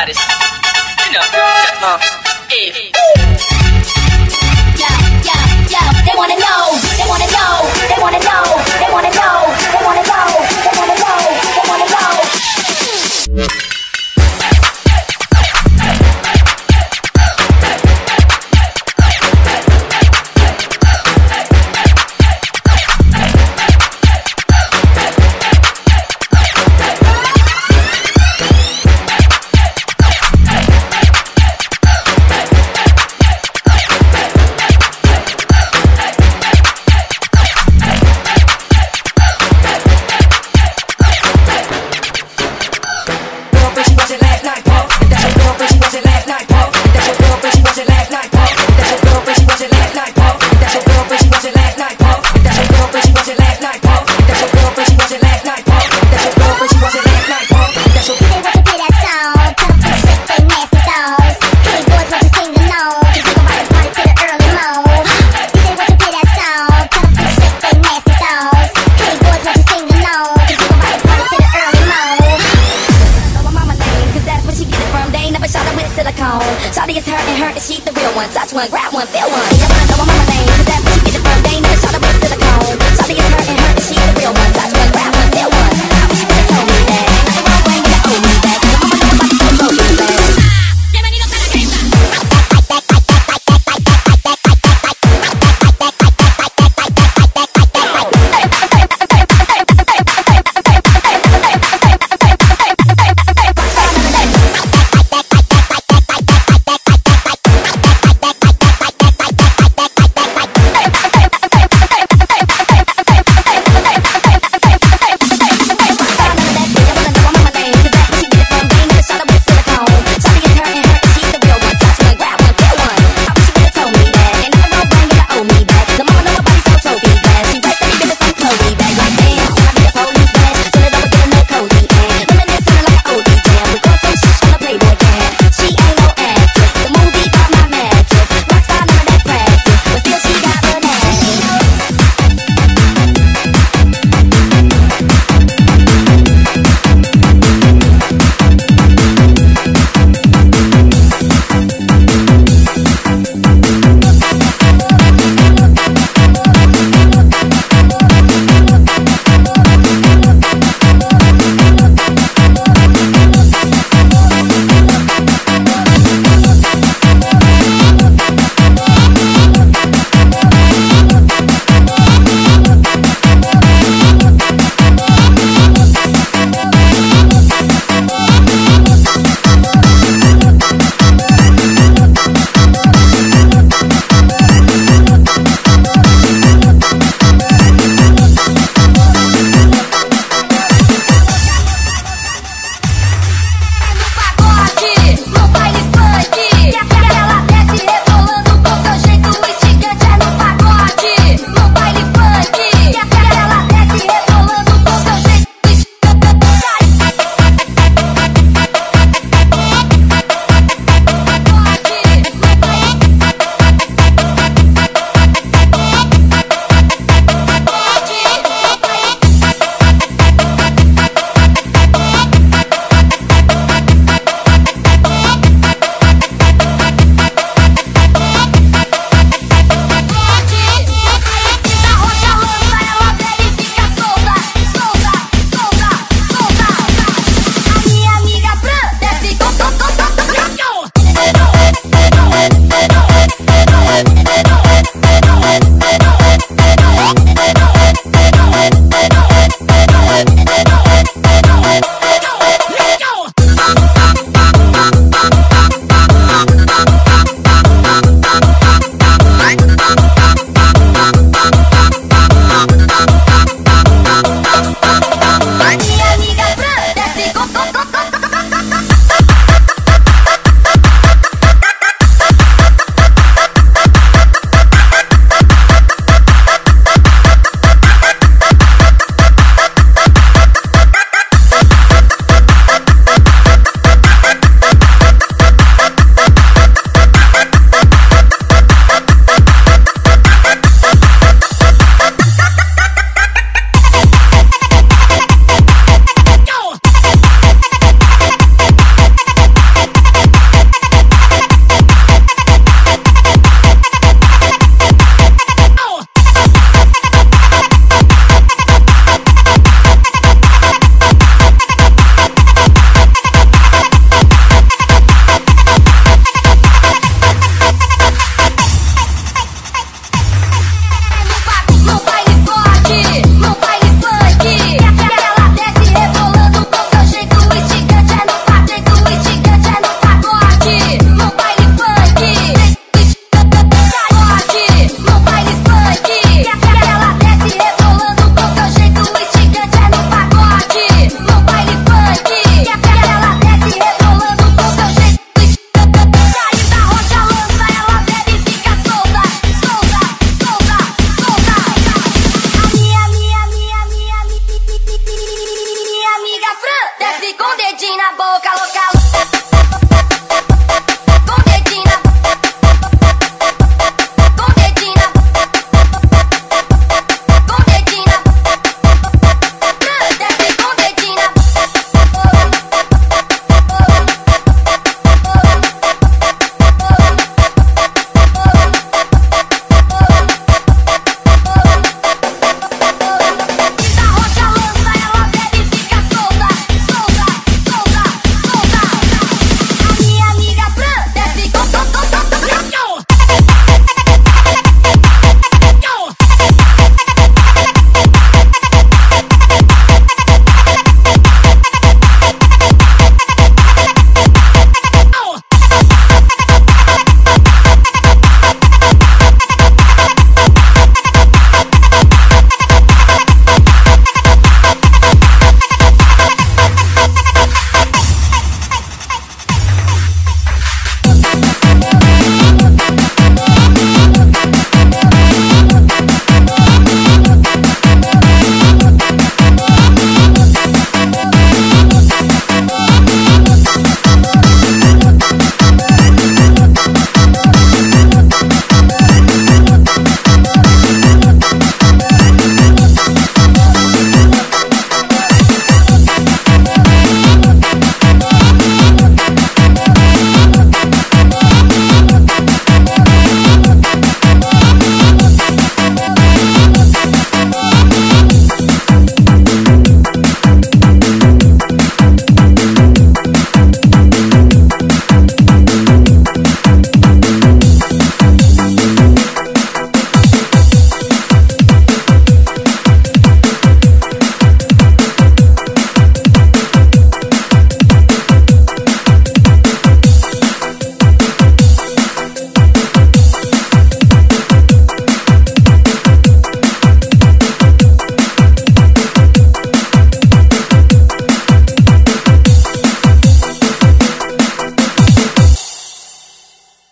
about You know, just moms.